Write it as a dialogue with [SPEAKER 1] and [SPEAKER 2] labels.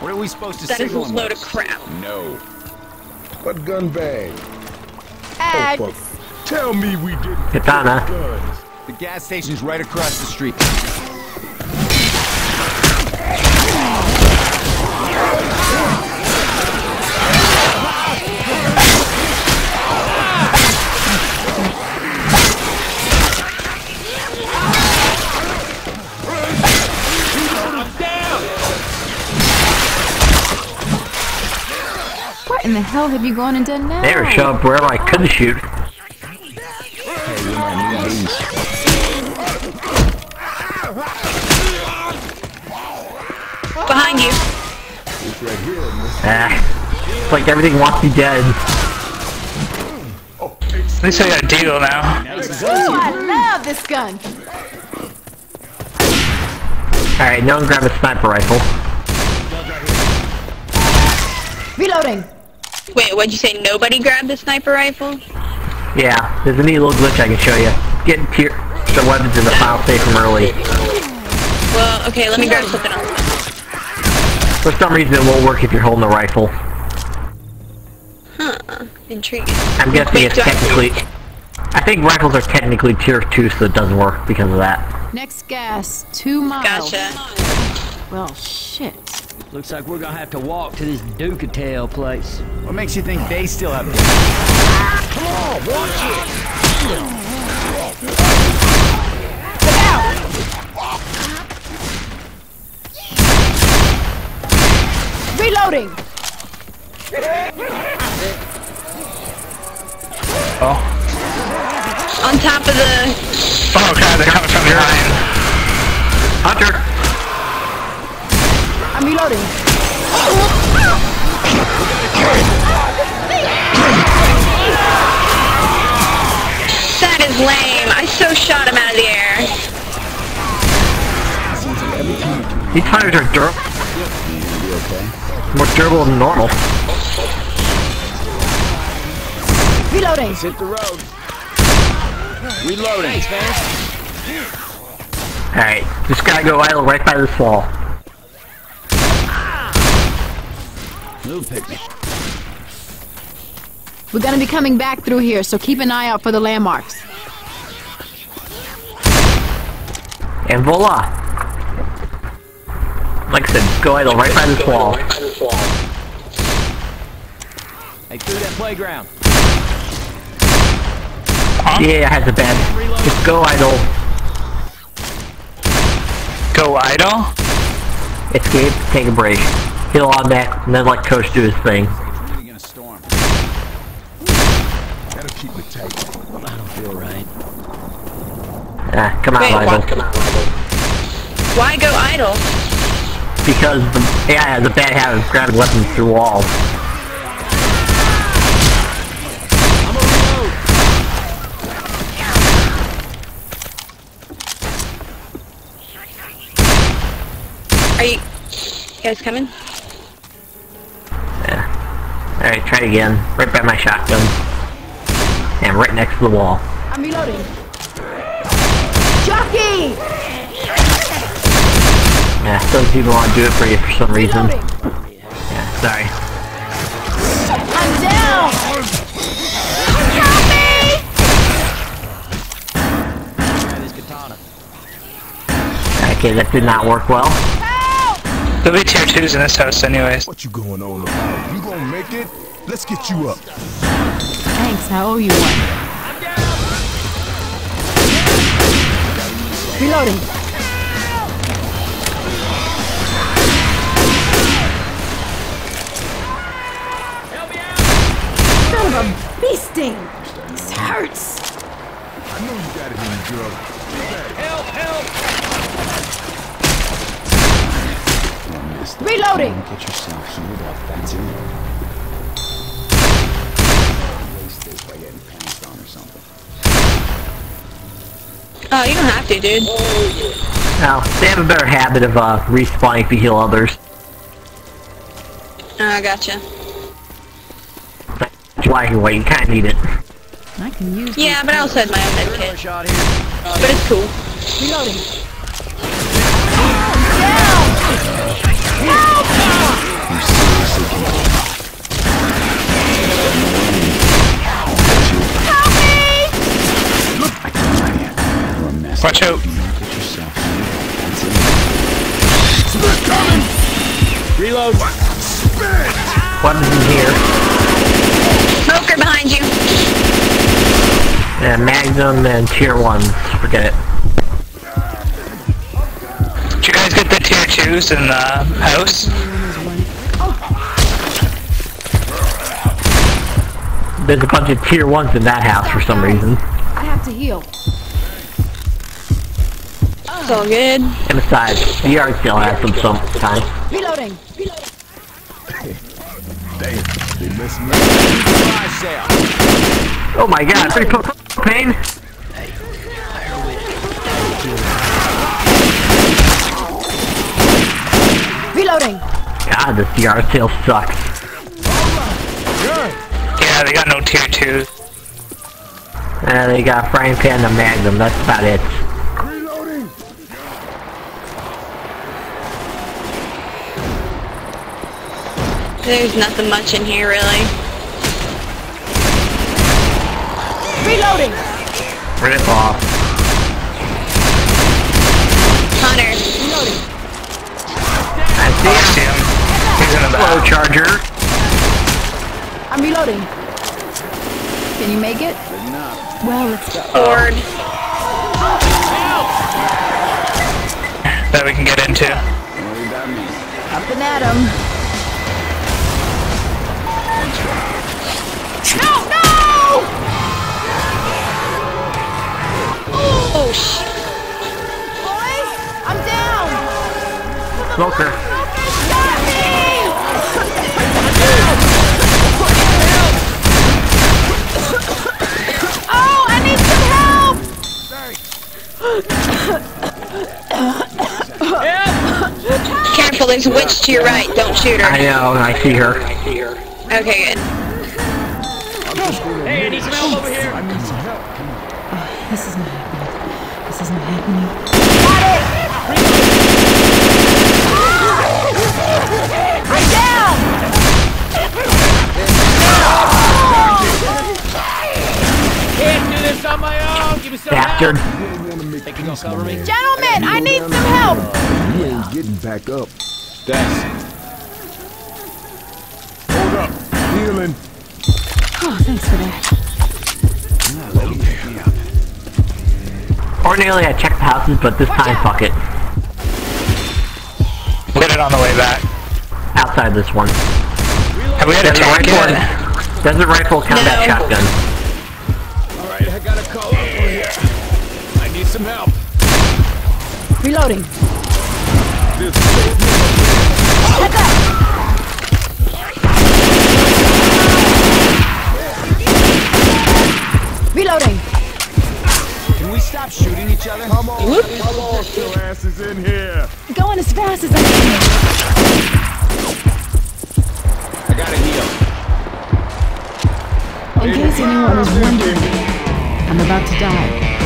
[SPEAKER 1] What are we supposed to
[SPEAKER 2] That is a
[SPEAKER 1] signal him
[SPEAKER 2] load
[SPEAKER 1] with?
[SPEAKER 2] of crap.
[SPEAKER 1] No.
[SPEAKER 3] What gun bag?
[SPEAKER 4] Ag.
[SPEAKER 3] Oh, fuck. Tell me we didn't
[SPEAKER 5] Katana.
[SPEAKER 1] The gas station's right across the street.
[SPEAKER 4] What in the hell have you gone and done now?
[SPEAKER 5] They were showing up wherever I couldn't shoot.
[SPEAKER 3] Hey, we might need these.
[SPEAKER 2] Behind you.
[SPEAKER 3] This right here.
[SPEAKER 5] Ah. It's like everything wants me dead.
[SPEAKER 6] At least I got a deal now.
[SPEAKER 4] Ooh, I love this gun.
[SPEAKER 5] Alright, no one grab a sniper rifle.
[SPEAKER 4] Reloading.
[SPEAKER 2] Wait, what'd you say? Nobody grabbed the sniper rifle?
[SPEAKER 5] Yeah, there's a neat little glitch I can show you. Get tier the weapons in the file save from early.
[SPEAKER 2] Well, okay, let me grab something else.
[SPEAKER 5] For some reason it won't work if you're holding the rifle.
[SPEAKER 2] Huh. Intriguing.
[SPEAKER 5] I'm guessing
[SPEAKER 2] Wait,
[SPEAKER 5] it's
[SPEAKER 2] do I-
[SPEAKER 5] technically... I think rifles are technically tier 2 so it doesn't work because of that.
[SPEAKER 4] Next gas, two miles.
[SPEAKER 2] Gotcha.
[SPEAKER 4] Well, shit.
[SPEAKER 7] Looks like we're gonna have to walk to this Ducatel place.
[SPEAKER 1] What makes you think they still have a Come on, watch it!
[SPEAKER 4] Reloading.
[SPEAKER 6] Oh.
[SPEAKER 2] On top of the...
[SPEAKER 6] Oh god, they're coming from behind.
[SPEAKER 5] Hunter!
[SPEAKER 4] I'm reloading.
[SPEAKER 2] That is lame. I so shot him out of the air.
[SPEAKER 5] These hunters are durable. More durable than normal.
[SPEAKER 4] Reloading.
[SPEAKER 1] Hit the road. Reloading.
[SPEAKER 5] Alright, just gotta go idle right by this wall.
[SPEAKER 1] Move, picnic.
[SPEAKER 4] We're gonna be coming back through here, so keep an eye out for the landmarks.
[SPEAKER 5] And voila! Like I said, go idle right by this wall.
[SPEAKER 7] Hey, through that playground.
[SPEAKER 5] Yeah, I has a bed. Just go idle.
[SPEAKER 6] Go idle?
[SPEAKER 5] Escape, take a break. Heal on that, and then let Coach do his thing.
[SPEAKER 1] Really.
[SPEAKER 3] Gotta keep it tight.
[SPEAKER 7] I don't feel right.
[SPEAKER 5] Ah, come out,
[SPEAKER 2] Wait,
[SPEAKER 5] idle.
[SPEAKER 2] Why go idle?
[SPEAKER 5] Because the AI has a bad habit of grabbing weapons through walls.
[SPEAKER 7] I'm a reload.
[SPEAKER 2] Are you... You guys coming?
[SPEAKER 5] Alright, try it again. Right by my shotgun. And right next to the wall.
[SPEAKER 4] I'm reloading. Jockey!
[SPEAKER 5] Yeah, some people want to do it for you for some reason.
[SPEAKER 4] Reloading.
[SPEAKER 5] Yeah, sorry.
[SPEAKER 4] I'm down! Help me!
[SPEAKER 7] Katana.
[SPEAKER 5] Okay, that did not work well.
[SPEAKER 6] There'll be tier 2s in this house anyways.
[SPEAKER 3] What you going on about? You gonna make it? Let's get you up.
[SPEAKER 4] Thanks, I owe you one. Reloading. Son of a bee sting! This hurts!
[SPEAKER 3] I know you got it in you, girl.
[SPEAKER 7] Help, help! Help!
[SPEAKER 4] Reloading!
[SPEAKER 1] Get yourself healed up, that's it. Waste this by getting pounced on or something.
[SPEAKER 2] Oh, you don't have to, dude.
[SPEAKER 5] Now, they have a better habit of uh, respawning if you heal others.
[SPEAKER 2] Oh, I gotcha.
[SPEAKER 5] That's why you, you kind of need it.
[SPEAKER 4] I can use
[SPEAKER 2] Yeah, but I also had my own med
[SPEAKER 7] Another
[SPEAKER 2] kit.
[SPEAKER 7] shot here.
[SPEAKER 2] But it's cool.
[SPEAKER 4] Reloading.
[SPEAKER 6] Watch out.
[SPEAKER 1] Get yourself Fancy.
[SPEAKER 3] Reload.
[SPEAKER 5] Weapons in here.
[SPEAKER 2] Smoker behind you.
[SPEAKER 5] Yeah, Magnum and tier ones. Forget it.
[SPEAKER 6] Did you guys get the tier twos in the house?
[SPEAKER 5] There's a bunch of tier ones in that house for some reason.
[SPEAKER 4] I have to heal.
[SPEAKER 2] It's all good.
[SPEAKER 5] And besides, VR still has them sometimes.
[SPEAKER 4] Reloading.
[SPEAKER 3] Damn, they missed me.
[SPEAKER 5] Oh my god, three pro- propane?
[SPEAKER 4] Reloading.
[SPEAKER 5] God, this VR still sucks.
[SPEAKER 6] Yeah, they got no tier twos.
[SPEAKER 5] And they got frying pan and Magnum, that's about it.
[SPEAKER 2] There's nothing much in here, really.
[SPEAKER 4] Reloading.
[SPEAKER 5] Rip off.
[SPEAKER 2] Hunter.
[SPEAKER 5] I
[SPEAKER 6] Oh, I
[SPEAKER 5] see
[SPEAKER 6] see him. He's in
[SPEAKER 5] a flow
[SPEAKER 6] back.
[SPEAKER 5] charger.
[SPEAKER 4] I'm reloading. Can you make it? Well, let's go.
[SPEAKER 2] Sword.
[SPEAKER 6] That we can get into.
[SPEAKER 1] Worry about me.
[SPEAKER 4] Up and at 'em.
[SPEAKER 2] Oh, sh.
[SPEAKER 4] Boys, I'm down.
[SPEAKER 5] Smoker.
[SPEAKER 4] Got me! Oh, I need some help!
[SPEAKER 2] Careful, there's a witch to your right. Don't shoot her.
[SPEAKER 5] I know, I see her. I see her.
[SPEAKER 2] Okay, good.
[SPEAKER 7] Hey, I need some help over here.
[SPEAKER 3] I need some help.
[SPEAKER 4] This isn't happening. This isn't happening. I'm down!
[SPEAKER 7] Can't do this on my own. Give me some
[SPEAKER 5] Bastard.
[SPEAKER 7] help.
[SPEAKER 3] You ain't wanna make
[SPEAKER 7] Think you gonna
[SPEAKER 3] peace,
[SPEAKER 7] cover me?
[SPEAKER 4] Gentlemen, I need some help!
[SPEAKER 3] You ain't getting back up.
[SPEAKER 1] Thanks.
[SPEAKER 3] Hold up. Healing.
[SPEAKER 4] Oh, thanks for that.
[SPEAKER 5] Ordinarily I check the houses, but this time fuck it.
[SPEAKER 6] We'll get it on the way back.
[SPEAKER 5] Outside this one.
[SPEAKER 6] Have we had a
[SPEAKER 5] Desert
[SPEAKER 6] tank
[SPEAKER 5] rifle,
[SPEAKER 6] yet?
[SPEAKER 5] desert rifle combat
[SPEAKER 2] No.
[SPEAKER 5] shotgun.
[SPEAKER 3] Alright, I gotta call up over here. I need some help.
[SPEAKER 4] Reloading.
[SPEAKER 3] This
[SPEAKER 4] Heads up! Reloading.
[SPEAKER 1] Can we stop shooting each other?
[SPEAKER 3] Come on, come on, your asses in here.
[SPEAKER 4] Going as fast as I can.
[SPEAKER 1] I gotta heal.
[SPEAKER 4] In case anyone was wondering, I'm about to die.